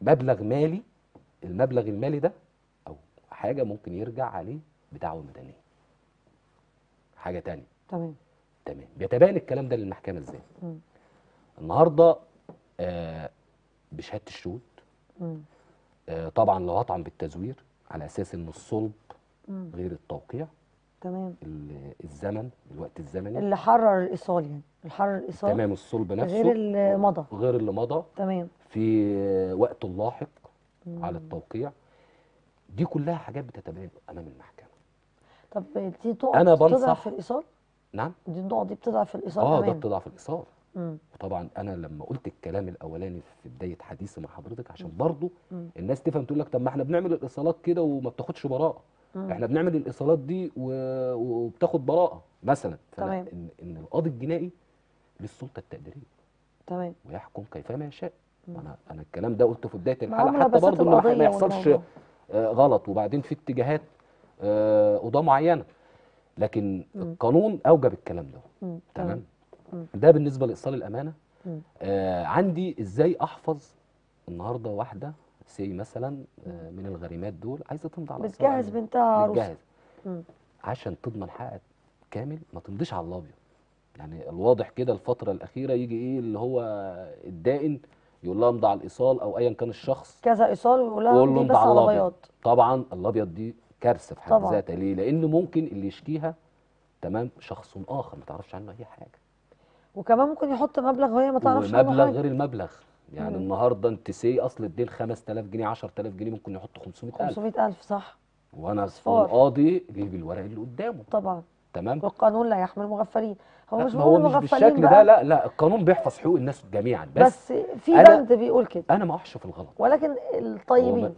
مبلغ مالي المبلغ المالي ده أو حاجة ممكن يرجع عليه بدعوه مدنيه حاجة تانية تمام تمام بيتبين الكلام ده للمحكمة إزاي. النهارده آه بشهادة الشهود. آه طبعا لو هطعن بالتزوير على أساس ان الصلب مم. غير التوقيع. تمام. ال- الزمن الوقت الزمني. اللي حرر الإيصال يعني. اللي حرر الإيصال تمام الصلب نفسه غير اللي مضى غير اللي مضى. تمام. في وقته اللاحق على. التوقيع. دي كلها حاجات بتتبين امام المحكمة. طب دي نقط بتضعف بنصح- في الإيصال؟ نعم؟ دي النقط دي بتضعف في الإيصال آه ده بتضعف الإيصال. مم. وطبعا أنا لما قلت الكلام الأولاني في بداية حديثي مع حضرتك عشان برضو مم. الناس تفهم تقول لك طب ما إحنا بنعمل الإيصالات كده وما بتاخدش براءة. إحنا بنعمل الإيصالات دي و- وبتاخد براءة مثلا تمام. ان إن القاضي الجنائي للسلطه التقديرية تمام ويحكم كيفما يشاء. أنا أنا الكلام ده قلته في بداية الحلقة حتى إن ما- يحصلش. آه، غلط وبعدين في اتجاهات آه، قضاه معينة لكن مم. القانون أوجب الكلام ده. تمام. ده بالنسبة لإيصال الأمانة. آه عندي إزاي أحفظ النهارده واحدة سي مثلا آه من الغريمات دول عايزة تمضي على بتجهز. بنتها عروسة. بتجهز. عشان تضمن حقك كامل ما تمضيش على الأبيض. يعني الواضح كده الفترة الأخيرة يجي إيه اللي هو الدائن يقول لها امضي على الإيصال أو ايا كان الشخص. كذا إيصال ويقول لها امضي بس على الأبيض. طبعا الأبيض دي كارثة في حد. ذاتها. ليه؟ لأن ممكن اللي يشكيها تمام شخص آخر ما تعرفش عنه أي حاجة. وكمان ممكن يحط مبلغ وهي ما تعرفش حاجة. غير المبلغ. يعني مم. النهارده انت سي اصل الدين 5000 جنيه 10000 جنيه ممكن يحط 500000 500000 صح. وأنا. القاضي جايب الورق اللي قدامه. طبعا. تمام؟ والقانون لا يحمي المغفلين. هو مش هو مش بالشكل ده لا لا القانون بيحفظ حقوق الناس جميعا. بس, بس في بند بيقول كده. أنا ما اقعش في الغلط. ولكن الطيبين.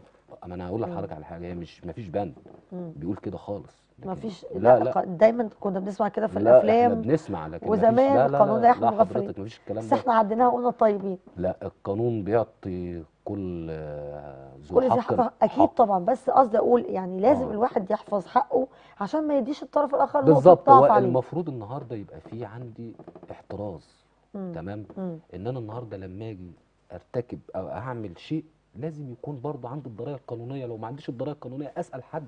ما أنا هقول لحضرتك على حاجة هي مش ما فيش بند. بيقول كده خالص. ما فيش لا لا دايما كنا بنسمع كده في لا إحنا الأفلام بنسمع لكن وزمان لا القانون لا المغفلين. حضرتك مفيش الكلام بس ده إحنا عديناها وقلنا الطيبين لا القانون بيعطي كل ذو كل حق أكيد حق. طبعا بس قصدي أقول يعني لازم آه. الواحد يحفظ حقه عشان ما يديش الطرف الآخر بالظبط هو المفروض النهارده يبقى في عندي احتراز مم. تمام مم. إن أنا النهارده لما آجي أرتكب أو أعمل شيء لازم يكون برضه عندي الدرايه القانونية لو ما عنديش الدرايه القانونية أسأل حد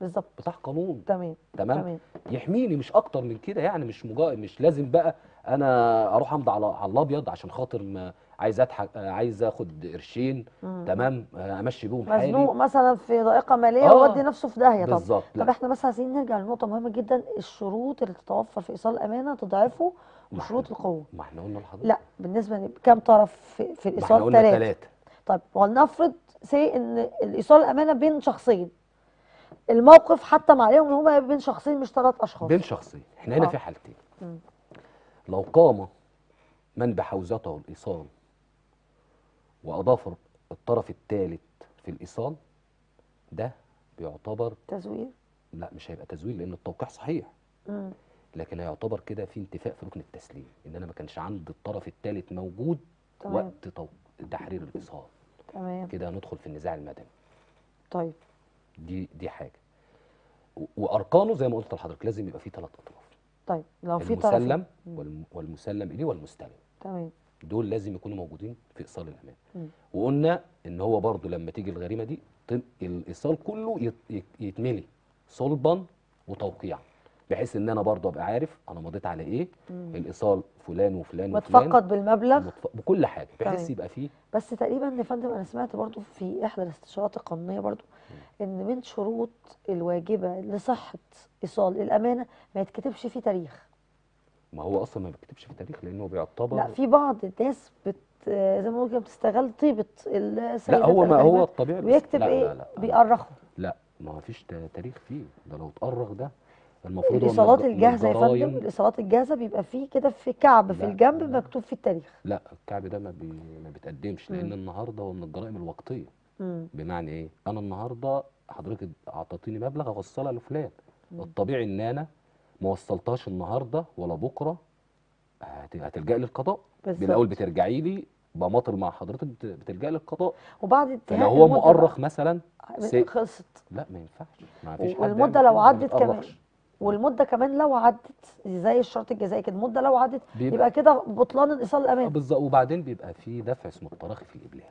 بالظبط. بتاع قانون. تمام تمام؟ تمام. يحميني مش أكتر من كده يعني مش مجا... مش لازم بقى أنا أروح أمضي على على الأبيض عشان خاطر ما عايز اضحك عايز آخد قرشين. تمام؟ أمشي بيهم حالي. مزنوق مثلا في ضائقة مالية آه. نفسه في داهية. طب بالظبط طب لا إحنا بس عايزين نرجع لنقطة مهمة جدا الشروط اللي تتوفر في إيصال الأمانة تضعفه وشروط القوة. ما إحنا قلنا لحضرتك. لا بالنسبة لكام طرف في, في الايصال ثلاثة طيب ولنفرض سي إن الايصال الأمانة بين شخصين. الموقف حتم عليهم ان هما بين شخصين مش ثلاث أشخاص. بين شخصين. إحنا هنا آه. في حالتين. مم. لو قام من بحوزته الإيصال وأضاف الطرف الثالث في الإيصال ده بيعتبر تزوير؟ لا مش هيبقى تزوير لأن التوقيع صحيح. مم. لكن هيعتبر كده في انتفاء في ركن التسليم إن أنا ما كانش عند الطرف الثالث موجود تمام. وقت تحرير الإيصال. تمام. كده هندخل في النزاع المدني. طيب. دي دي حاجة. واركانه زي ما قلت لحضرتك لازم يبقى فيه ثلاث أطراف. طيب لو في طرف المسلم والم- والمسلم إليه والمستلم. تمام. دول لازم يكونوا موجودين في إيصال الامان. وقلنا إن هو برضو لما تيجي الغريمة دي الإيصال كله يت- يت- يتملي صلبا وتوقيعا. بحيث ان أنا برضو ابقى عارف أنا مضيت على إيه مم. الايصال فلان وفلان وفلان. متفقد بالمبلغ؟ متف- بكل حاجة بحيث تمام. يبقى فيه بس تقريبا يا فندم أنا سمعت برضو في إحدى الاستشارات القانونية برضو إن من شروط الواجبة لصحة إيصال الأمانة ما يتكتبش فيه تاريخ. ما هو أصلا ما بيكتبش في تاريخ لأنه بيعتبر لا في بعض الناس بت زي ما بنقول كده بتستغل طيبة لا هو ما هو الطبيعي ويكتب لا إيه؟ لا لا بيأرخوا لا ما فيش تا- تاريخ فيه. ده لو اتأرخ ده المفروض من الجاهزه يا فندم الايصالات الجاهزه بيبقى فيه كده في كعب في الجنب لا. مكتوب فيه التاريخ لا الكعب ده ما, بي... ما بيتقدمش لأن. النهارده هو من الجرائم الوقتية. بمعنى إيه أنا النهارده حضرتك أعطيتيني مبلغ اوصلها لفلان مم. الطبيعي إن أنا ما وصلتهاش النهارده ولا بكرة هت- هتلجأ بالظبط. بالأول بترجعي لي بماطل مع حضرتك بت- بتلجأ لي القضاء وبعد انتهاء فلو هو مؤرخ مثلا سي- خلصت لا ما ينفعش ما فيش حد والمدة يعمل لو عدت كمان. والمدة كمان لو عدت زي الشرط الجزائي كده المدة لو عدت بيبقى- يبقى كده بطلان الإيصال آه الامان بالظبط وبعدين بيبقى في دفع اسمه التراخي في الإبلاغ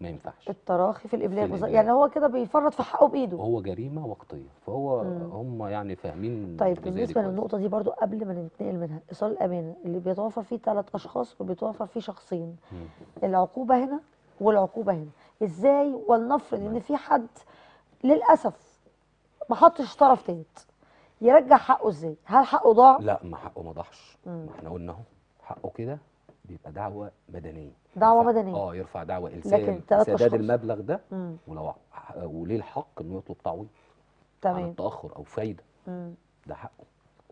ما ينفعش التراخي في الإبلاغ في. الإبلاغ. يعني هو كده بيفرط في حقه بإيده هو جريمة وقتية فهو مم. هم يعني فاهمين طيب دي بالنسبة. للنقطة دي برضو قبل ما ننتقل منها ايصال الامانه اللي بيتوفر فيه ثلاث أشخاص وبيتوفر فيه شخصين مم. العقوبة هنا والعقوبة هنا إزاي ولنفرض إن في حد للأسف ما حطش طرف تالت يرجع حقه إزاي هل حقه ضاع؟ لا ما حقه ما ضاعش. ما إحنا قلنا اهو حقه كده بيبقى دعوة مدنية. دعوة يرفع- مدنية. آه يرفع دعوة الزام سداد. المبلغ ده. مم. ولو وليه الحق إنه يطلب تعويض؟ عن تمام التأخر أو فايدة. مم. ده حقه.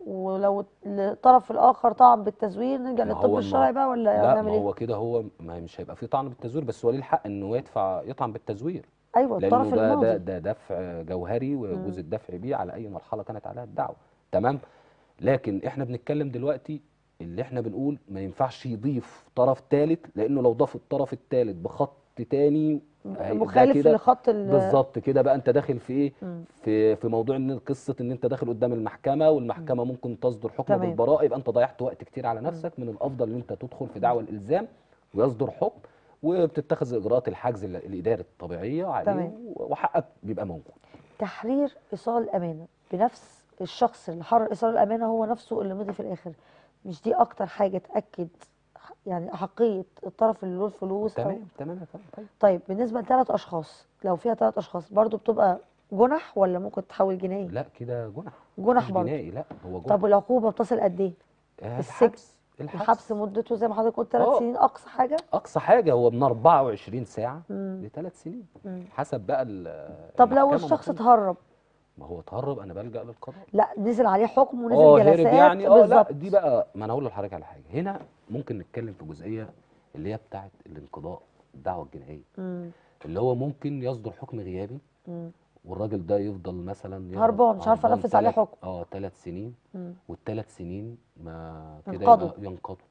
ولو الطرف الآخر طعن بالتزوير نرجع للطب الشرعي بقى ولا لا ما إيه؟ هو كده هو ما مش هيبقى فيه طعن بالتزوير بس هو ليه الحق إنه يدفع يطعن بالتزوير. أيوه الطرف ده ده ده دفع جوهري ويجوز الدفع بيه على أي مرحلة كانت عليها الدعوة. تمام؟ لكن إحنا بنتكلم دلوقتي اللي إحنا بنقول ما ينفعش يضيف طرف ثالث لأنه لو ضاف الطرف الثالث بخط تاني ده مخالف لخط ال بالظبط كده بقى. أنت داخل في إيه؟ مم. في في موضوع إن قصة إن أنت داخل قدام المحكمة والمحكمة ممكن تصدر حكم. بالبراءة يبقى أنت ضيعت وقت كتير على نفسك من الأفضل إن أنت تدخل في دعوى الإلزام ويصدر حكم وبتتخذ إجراءات الحجز ال- الاداري الطبيعية عليه تمام. وحقك بيبقى موجود. تحرير إيصال الأمانة بنفس الشخص اللي حرر إيصال الأمانة هو نفسه اللي مضي في الآخر. مش دي أكتر حاجة تأكد يعني أحقية الطرف اللي له الفلوس تمام تمام طيب. طيب بالنسبة لثلاث أشخاص لو فيها ثلاث أشخاص برضو بتبقى جنح ولا ممكن تتحول جنائي؟ لا كده جنح. جنح برضه. جنائي لا هو جنح. طب والعقوبة بتصل قد إيه؟ آه، السجن. الحبس الحبس مدته زي ما حضرتك قلت ثلاث آه. سنين أقصى حاجة أقصى حاجة هو من 24 ساعة. لثلاث سنين مم. حسب بقى ال- طب لو الشخص اتهرب ما هو اتهرب أنا بلجأ للقضاء لا نزل عليه حكم ونزل هرب جلسات يعني آه لا دي بقى ما أنا هقول لحضرتك على حاجة هنا ممكن نتكلم في جزئية اللي هي بتاعه الانقضاء الدعوة الجنائية مم. اللي هو ممكن يصدر حكم غيابي مم. والراجل ده يفضل مثلا هربان، مش عارفة هربان أنفذ عليه حكم. آه ثلاث سنين. والثلاث سنين ما كده ينقضوا. ينقضوا.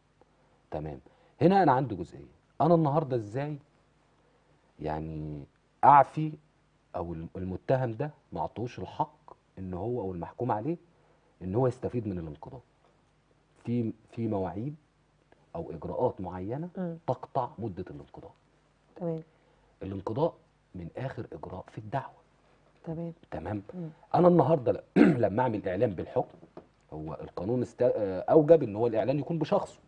تمام. هنا أنا عندي جزئية. أنا النهارده إزاي يعني أعفي أو الم- المتهم ده ما أعطوش الحق إن هو أو المحكوم عليه إن هو يستفيد من الانقضاء في في مواعيد أو إجراءات معينة مم. تقطع مدة الانقضاء تمام. الانقضاء من آخر إجراء في الدعوة. تمام. تمام. مم. أنا النهارده لما أعمل إعلان بالحكم هو القانون است... آه، أوجب إن هو الإعلان يكون بشخصه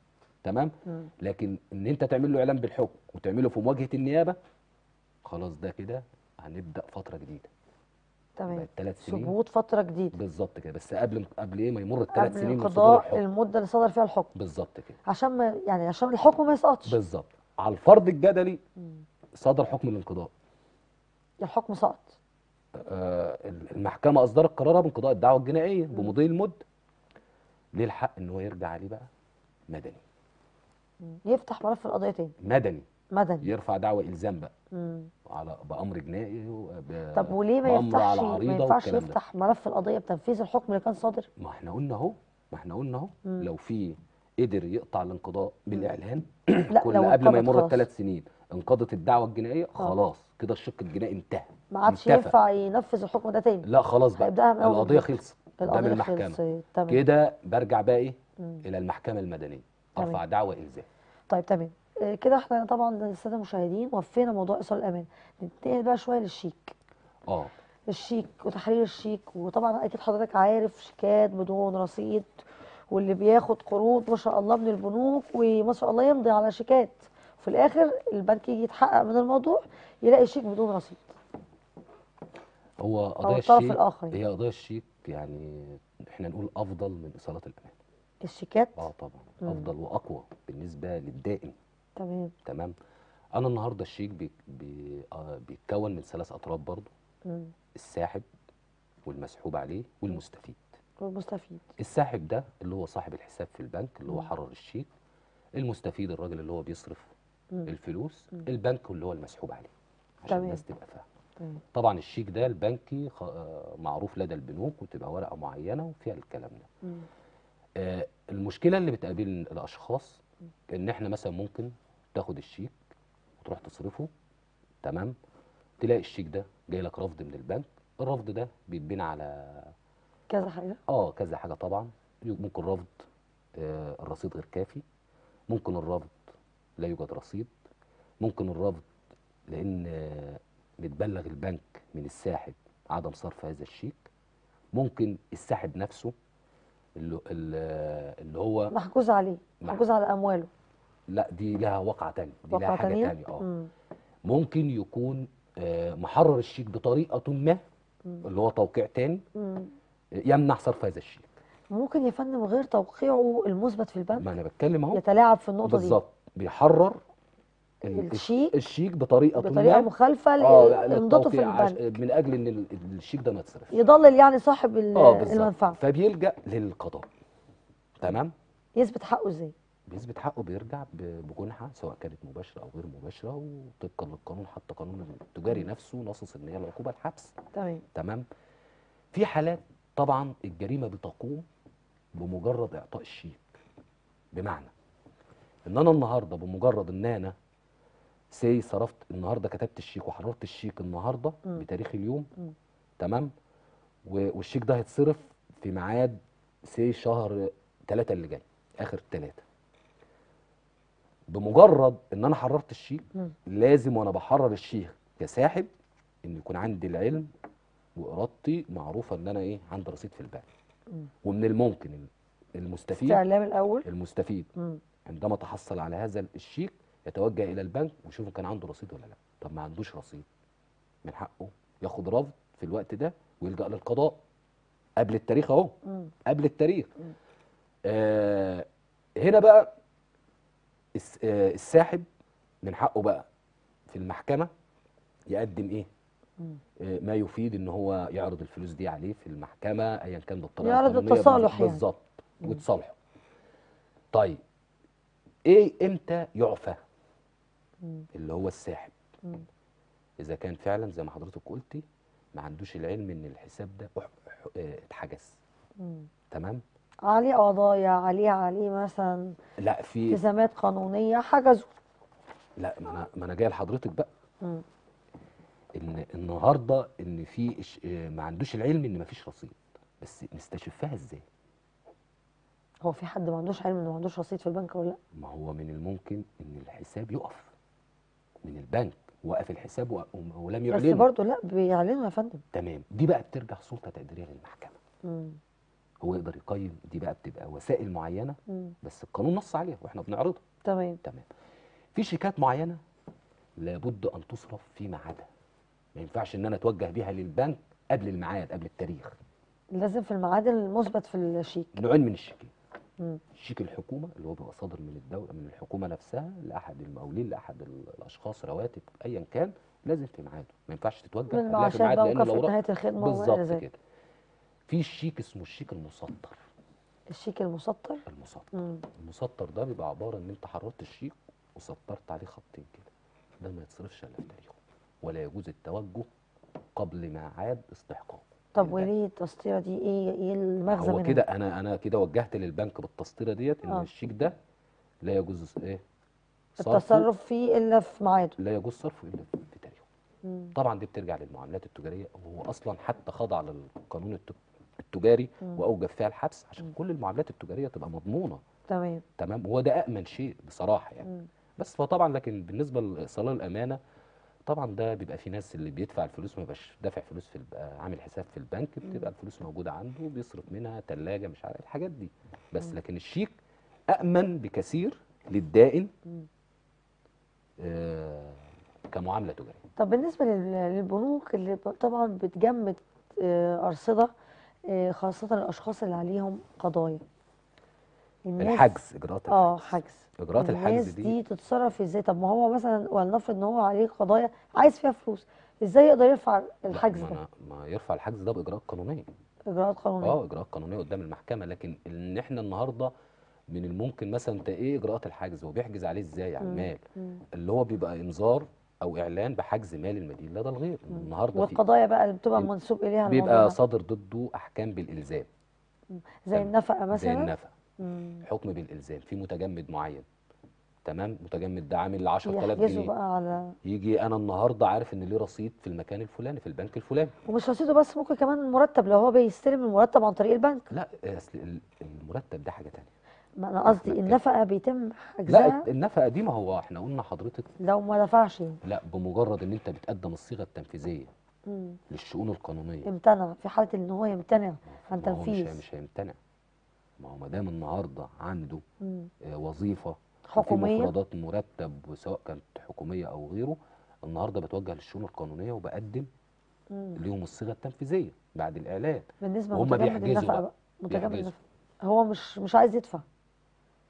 تمام؟ مم. لكن إن أنت تعمل له إعلان بالحكم وتعمله في مواجهة النيابة خلاص ده كده هنبدأ فترة جديدة. تمام. الثلاث سنين. ثبوت فترة جديدة. بالظبط كده. بس قبل قبل إيه؟ ما يمر الثلاث سنين من صدور الحكم. المدة اللي صدر فيها الحكم. بالظبط كده. عشان ما يعني عشان الحكم ما يسقطش. بالظبط. على الفرض الجدلي. صدر حكم الانقضاء. الحكم سقط. آه، المحكمة أصدرت قرارها بانقضاء الدعوة الجنائية بمضي المده ليه الحق إن هو يرجع عليه بقى؟ مدني. يفتح ملف القضية تاني. مدني. مدني. يرفع دعوى إلزام بقى. مم. على بأمر جنائي وب- طب وليه ما يفتحش ما ينفعش يفتح ملف القضية بتنفيذ الحكم اللي كان صادر؟ ما إحنا قلنا أهو. ما إحنا قلنا أهو. لو في قدر يقطع الانقضاء بالإعلان لا كل قبل ما يمر. الثلاث سنين. انقضت الدعوة الجنائية خلاص. كده الشق الجنائي انتهى. ما عادش. ينفع ينفذ الحكم ده تاني. لا خلاص بقى. القضية. خلصت. قدام المحكمة. كده برجع بقى إيه. إلى المحكمة المدنية. أرفع دعوى إلزام. طيب تمام. آه، كده إحنا طبعا للساده المشاهدين وفينا موضوع إيصال الأمان. ننتقل بقى شوية للشيك. آه. الشيك وتحرير الشيك وطبعا أكيد حضرتك عارف شيكات بدون رصيد واللي بياخد قروض ما شاء الله من البنوك وما شاء الله يمضي على شيكات. وفي الآخر البنك يجي يتحقق من الموضوع يلاقي شيك بدون رصيد. هو قضايا الطرف الشيك الآخر يعني. هي قضايا الشيك يعني إحنا نقول أفضل من إيصالات الأمانة الشيكات آه طبعا مم. أفضل وأقوى بالنسبة للدائن تمام تمام أنا النهارده الشيك بي بي آه بيتكون من ثلاث أطراف برضو مم. الساحب والمسحوب عليه والمستفيد والمستفيد الساحب ده اللي هو صاحب الحساب في البنك اللي هو مم. حرر الشيك المستفيد الراجل اللي هو بيصرف مم. الفلوس مم. البنك اللي هو المسحوب عليه عشان تمام. الناس تبقى فاهمة طبعا الشيك ده البنكي آه، معروف لدى البنوك وتبقى ورقة معينة وفيها الكلام ده. آه، المشكلة اللي بتقابل الأشخاص إن إحنا مثلا ممكن تاخد الشيك وتروح تصرفه تمام؟ تلاقي الشيك ده جاي لك رفض من البنك الرفض ده بيتبنى على كذا حاجة. آه كذا حاجة طبعا. ممكن رفض آه الرصيد غير كافي ممكن الرفض لا يوجد رصيد ممكن الرفض لأن آه، متبلغ البنك من الساحب عدم صرف هذا الشيك. ممكن الساحب نفسه اللي, اللي هو محجوز عليه مح- محجوز على أمواله. لا دي لها واقعة تانية دي لها تانية؟ تانية آه. مم. ممكن يكون آه، محرر الشيك بطريقة ما اللي هو توقيع تاني. يمنع صرف هذا الشيك. ممكن يا فندم غير توقيعه المثبت في البنك؟ ما أنا بتكلم أهو. يتلاعب في النقطة دي. بالظبط. بيحرر الشيك؟ الشيك بطريقة بطريقة ما مخالفة آه لامضته في للتوقيع عش- البنك من أجل إن ال- الشيك ده ما يتصرفش يضلل يعني صاحب آه بالظبط. المنفعة. فبيلجأ للقضاء. تمام؟ يثبت حقه إزاي؟ بيثبت حقه بيرجع ب- بجنحة سواء كانت مباشرة أو غير مباشرة وطبقا للقانون حتى قانون التجاري نفسه نصص إن هي العقوبة الحبس. تمام. تمام؟ في حالات طبعا الجريمة بتقوم بمجرد إعطاء الشيك. بمعنى إن أنا النهاردة بمجرد إن أنا سي صرفت النهاردة كتبت الشيك وحررت الشيك النهاردة مم. بتاريخ اليوم مم. تمام والشيك ده هيتصرف في ميعاد سي شهر ثلاثة اللي جاي آخر ثلاثة بمجرد إن أنا حررت الشيك مم. لازم وأنا بحرر الشيك كساحب إن يكون عندي العلم وإرادتي معروفة إن أنا إيه عندي رصيد في البنك. ومن الممكن المستفيد استعلام الأول المستفيد مم. عندما تحصل على هذا الشيك يتوجه إلى البنك ويشوف إن كان عنده رصيد ولا لأ طب ما عندوش رصيد من حقه ياخد رفض في الوقت ده ويلجأ للقضاء قبل التاريخ أهو. قبل التاريخ. آه هنا بقى آه، الساحب من حقه بقى في المحكمة يقدم إيه. آه، ما يفيد إن هو يعرض الفلوس دي عليه في المحكمة ايا كان بالطريقة يعرض التصالح يعني. بالظبط وتصالحه طيب إيه إمتى يعفى. اللي هو الساحب. إذا كان فعلا زي ما حضرتك قلتي ما عندوش العلم إن الحساب ده آه، اتحجز. تمام؟ عليه قضايا عليه عليه مثلا لا في التزامات قانونية حجزه. لا ما أنا ما أنا جاي لحضرتك بقى. مم. إن النهارده إن في إش- آه، ما عندوش العلم إن ما فيش رصيد. بس نستشفها إزاي؟ هو في حد ما عندوش علم إنه ما عندوش رصيد في البنك ولا لأ؟ ما هو من الممكن إن الحساب يقف. من البنك وقف الحساب ولم بس يعلنه برضه لا بيعلنوا يا فندم. تمام. دي بقى بترجع سلطة تقديرية للمحكمة. مم. هو يقدر يقيم دي بقى بتبقى وسائل معينة مم. بس القانون نص عليها وإحنا بنعرضها. تمام. تمام. في شيكات معينة لابد أن تصرف في ميعادها. ما ينفعش إن أنا أتوجه بيها للبنك قبل الميعاد قبل التاريخ. لازم في الميعاد المثبت في الشيك. نوعين من الشيكين. مم. شيك الحكومة اللي هو بيبقى صادر من الدولة من الحكومة نفسها لأحد المقاولين لأحد ال- الأشخاص رواتب ايا كان لازم في ميعاده ما ينفعش تتوجه من قبلها في المعاشات ميعاد لأن الخدمة وما إلى بالظبط. كده. في شيك اسمه الشيك المسطر. الشيك المسطر؟ المسطر. مم. المسطر ده بيبقى عبارة إن أنت حررت الشيك وسطرت عليه خطين كده. ده ما يتصرفش إلا في تاريخه. ولا يجوز التوجه قبل ميعاد استحقاقه طب. وليه التسطيرة دي إيه إيه المغزى هو منها كده أنا أنا كده وجهت للبنك بالتسطيرة ديت إن آه. الشيك ده لا يجوز إيه التصرف فيه إلا في ميعاده لا يجوز صرفه إلا في تاريخه مم. طبعا دي بترجع للمعاملات التجارية وهو أصلا حتى خضع للقانون الت- التجاري مم. وأوجب فيها الحبس عشان كل المعاملات التجارية تبقى مضمونة تمام تمام وهو ده امن شيء بصراحة يعني مم. بس فطبعا لكن بالنسبة لايصال الأمانة طبعا ده بيبقى في ناس اللي بيدفع الفلوس ما يبقاش دافع فلوس في عامل حساب في البنك بتبقى الفلوس موجودة عنده بيصرف منها ثلاجه مش عارف الحاجات دي. بس لكن الشيك امن بكثير للدائن. آه كمعاملة تجارية. طب بالنسبة لل- للبنوك اللي طبعا بتجمد آه، أرصدة آه، خاصة الأشخاص اللي عليهم قضايا. الحجز إجراءات آه حجز. إجراءات الحجز دي دي تتصرف إزاي؟ طب ما هو مثلا ولنفرض إن هو عليه قضايا عايز فيها فلوس إزاي يقدر يرفع الحجز ده؟ ما يرفع الحجز ده بإجراءات قانونية. إجراءات قانونية. آه إجراءات قانونية قدام المحكمة لكن إن إحنا النهارده من الممكن مثلا انت إيه إجراءات الحجز؟ هو بيحجز عليه إزاي؟ على. المال. اللي هو بيبقى إنذار أو إعلان بحجز مال المدين لدى الغير. النهارده والقضايا بقى اللي بتبقى منسوب إليها بيبقى. صادر ضده أحكام بالإلزام. زي. النفقة مثلا؟ زي النفقة. حكم بالإلزام في متجمد معين. تمام؟ متجمد ده عامل 10000 يحجزوا جنيه. بقى على يجي أنا النهارده عارف إن ليه رصيد في المكان الفلاني في البنك الفلاني. ومش رصيده بس ممكن كمان المرتب لو هو بيستلم المرتب عن طريق البنك. لا أصل ال- المرتب ده حاجة تانية. ما أنا قصدي النفقة بيتم لا حجزها النفقة دي ما هو إحنا قلنا حضرتك. لو ما دفعش. لا بمجرد إن أنت بتقدم الصيغة التنفيذية مم. للشؤون القانونية. امتنع في حالة إن هو يمتنع عن تنفيذ. مش هيمتنع. ما هو ما دام النهارده عنده. آه، وظيفة حكومية مفردات مرتب وسواء كانت حكومية أو غيره النهارده بتوجه للشؤون القانونية وبقدم مم. ليهم الصيغة التنفيذية بعد الإعلان بالنسبة وهم لمتجمد بيحجزوا بقى. هو مش مش عايز يدفع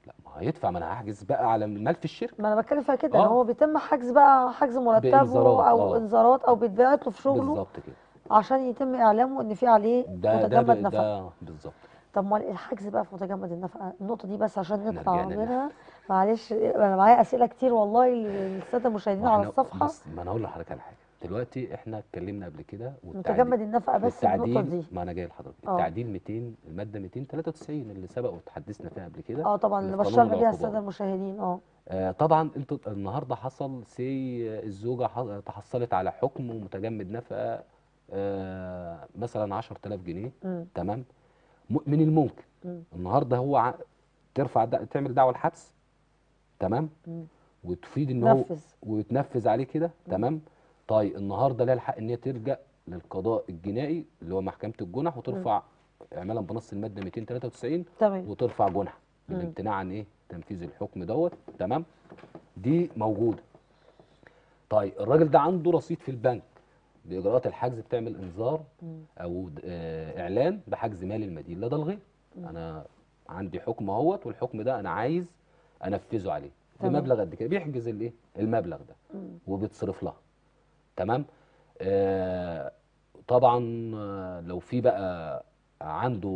لا ما هيدفع ما أنا هحجز بقى على في الشركة ما أنا بتكلم فيها كده آه. هو بيتم حجز بقى حجز مرتبه أو آه. إنذارات أو بيتبعت له في شغله بالظبط كده عشان يتم إعلامه إن في عليه ده ده متجمد ده, نفقه ده بالظبط طب امال الحجز بقى في متجمد النفقه النقطة دي بس عشان نطلع. منها معلش أنا معايا أسئلة كتير والله للسادة المشاهدين على الصفحة بس ما أنا أقول لحضرتك على حاجة دلوقتي إحنا اتكلمنا قبل كده متجمد النفقة بس النقطة دي ما أنا جاي لحضرتك آه. التعديل 200 المادة 293 اللي سبق وتحدثنا فيها قبل كده آه طبعا اللي بشرنا بيها. السادة المشاهدين آه آه طبعا أنتوا النهارده حصل سي الزوجة تحصلت على حكم ومتجمد نفقة آه مثلا 10000 جنيه مم. تمام م- من الممكن مم. النهارده هو ع- ترفع دا تعمل دعوة الحبس تمام. وتفيد إن هو نفذ ويتنفذ عليه كده تمام؟ طيب النهارده لها الحق إن هي تلجأ للقضاء الجنائي اللي هو محكمة الجنح وترفع اعمالا بنص المادة 293 تمام. وترفع جنح. بالامتناع عن إيه؟ تنفيذ الحكم دوت تمام؟ دي موجودة. طيب الراجل ده عنده رصيد في البنك. بإجراءات الحجز بتعمل إنذار. أو آه، إعلان بحجز مال المدين لدى الغير. أنا عندي حكم أهوت والحكم ده أنا عايز أنفذه عليه. بمبلغ قد كده. بيحجز الإيه؟ المبلغ ده. وبيتصرف لها. تمام؟ آه طبعا آه، لو في بقى عنده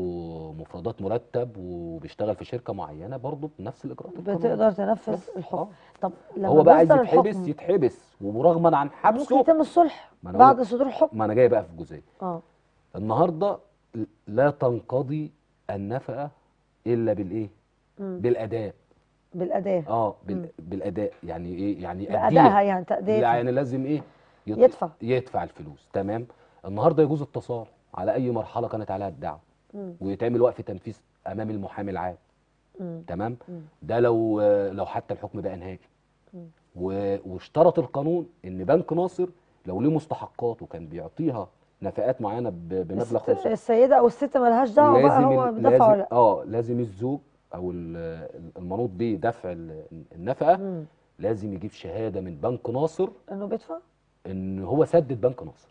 مفردات مرتب وبيشتغل في شركة معينة برضه بنفس الاجراءات. بتقدر تنفذ الحكم. آه. طب لما هو بقى عايز يتحبس يتحبس ورغما عن ممكن حبسه يتم الصلح بعد صدور الحكم. ما أنا جاي بقى في الجزئية. آه. النهارده لا تنقضي النفقة إلا بالإيه. بالأداء. بالاداه آه. بال... بالأداء. يعني إيه؟ يعني بأدائها أديها. يعني لا تاديتها يعني لازم إيه؟ يدفع. يدفع الفلوس. تمام؟ النهارده يجوز التصالح على أي مرحلة كانت عليها الدعوه. ويتعمل وقف تنفيذ أمام المحامي العام. تمام. ده لو لو حتى الحكم بقى نهائي. واشترط القانون إن بنك ناصر لو ليه مستحقات وكان بيعطيها نفقات معينة بمبلغ 500 السيدة أو الست ملهاش دعوة بقى هو لازم ولا لأ؟ آه لازم الزوج أو ال- المنوط به دفع ال- النفقة مم. لازم يجيب شهادة من بنك ناصر إنه بيدفع؟ إن هو سدد بنك ناصر.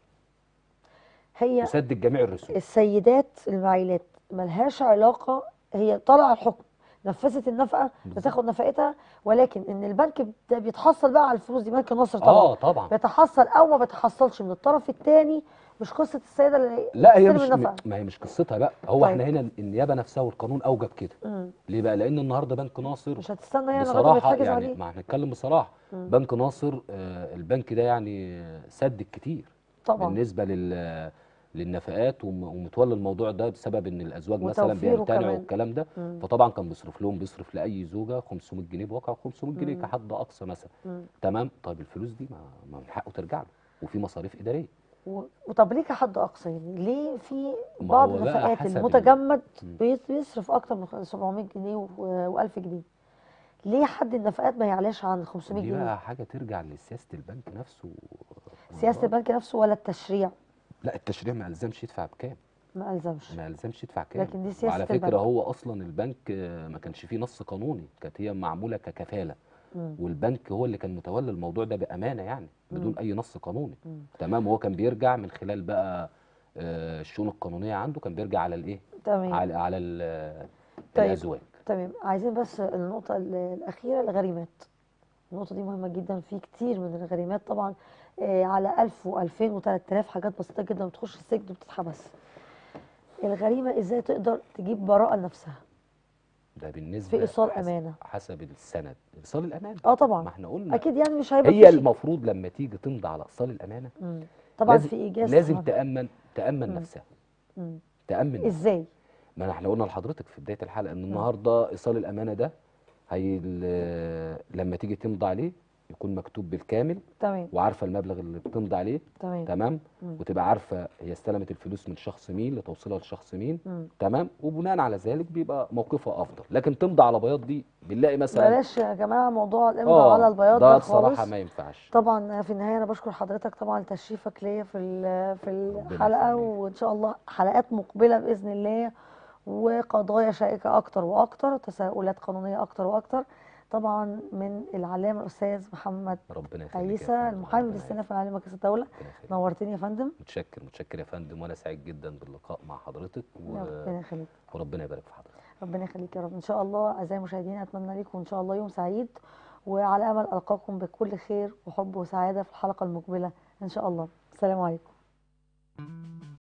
هي وسدد جميع الرسوم. السيدات المعيلات ملهاش علاقة هي طلع الحكم نفذت النفقة. بتاخد نفقتها ولكن إن البنك ده بيتحصل بقى على الفلوس دي بنك ناصر طبعا. آه طبعا. بيتحصل أو ما بيتحصلش من الطرف الثاني مش قصة السيدة اللي لا هي مش النفقة. ما هي مش قصتها بقى. هو طيب. إحنا هنا النيابة نفسها والقانون أوجب كده. مم. ليه بقى؟ لأن النهارده بنك ناصر مش هتستنى يعني بصراحة يعني ما هنتكلم بصراحة. مم. بنك ناصر آه البنك ده يعني سدد كتير طبعا. بالنسبة لل للنفقات وم- ومتولي الموضوع ده بسبب إن الأزواج مثلا بيمتنعوا. والكلام ده. مم. فطبعا كان بيصرف لهم بيصرف لأي زوجة 500 جنيه بواقع 500 جنيه مم. كحد أقصى مثلا. مم. تمام؟ طيب الفلوس دي ما من حقه ترجع له. وفي مصاريف إدارية. وطب ليه كحد أقصى؟ يعني ليه في بعض النفقات المتجمد بيصرف أكتر من 700 جنيه و1000 جنيه؟ ليه حد النفقات ما يعلاش عن 500 دي جنيه؟ بقى حاجة ترجع لسياسة البنك نفسه. سياسة البنك نفسه ولا التشريع؟ لا التشريع ما ألزمش يدفع بكام؟ ما ألزمش. ما ألزمش يدفع كام؟ لكن دي سياسة وعلى فكرة البنك. هو أصلا البنك ما كانش فيه نص قانوني كانت هي معمولة ككفالة. مم. والبنك هو اللي كان متولي الموضوع ده بأمانة يعني بدون مم. أي نص قانوني. مم. تمام وهو كان بيرجع من خلال بقى آه، الشؤون القانونية عنده كان بيرجع على الإيه؟ تمام. على على طيب. الأزواج. تمام. عايزين بس النقطة ال- الأخيرة الغريمات. النقطة دي مهمة جدا في كتير من الغريمات طبعا. على 1000 و2000 و3000 حاجات بسيطة جدا بتخش السجن وبتتحبس الغريمة إزاي تقدر تجيب براءة لنفسها ده بالنسبة في إيصال حسب- أمانة. حسب السند إيصال الأمانة آه ما طبعا إحنا قلنا أكيد يعني مش هيبقى هي. المفروض لما تيجي تمضي على إيصال الأمانة مم. طبعا لازم في إيجاز لازم طبعاً. تامن تأمن مم. نفسها مم. تأمن إزاي ما إحنا قلنا لحضرتك في بداية الحلقة إن النهارده إيصال الأمانة ده هي لما تيجي تمضي عليه يكون مكتوب بالكامل تمام. وعارفة المبلغ اللي بتمضي عليه. تمام. تمام؟ مم. وتبقى عارفة هي استلمت الفلوس من شخص مين لتوصيلها لشخص مين. مم. تمام؟ وبناء على ذلك بيبقى موقفها أفضل. لكن تمضي على بياض دي بنلاقي مثلا بلاش يا جماعة موضوع الامضاء على البياض ده ده بصراحة ما ينفعش. طبعا في النهاية أنا بشكر حضرتك طبعا تشريفك ليا في في الحلقة. وإن شاء الله حلقات مقبلة بإذن الله وقضايا شائكة أكتر وأكتر وتساؤلات قانونية أكتر وأكتر. طبعا من العلامة الأستاذ محمد ربنا يخليك عيسى المحامي بالاستئناف العالي لمجلس الدولة. نورتني يا فندم. متشكر متشكر يا فندم وأنا سعيد جدا باللقاء مع حضرتك و... ربنا يخليك. وربنا يبارك في حضرتك. ربنا يخليك يا رب. إن شاء الله أعزائي المشاهدين أتمنى لكم إن شاء الله يوم سعيد وعلى أمل ألقاكم بكل خير وحب وسعادة في الحلقة المقبلة إن شاء الله. السلام عليكم.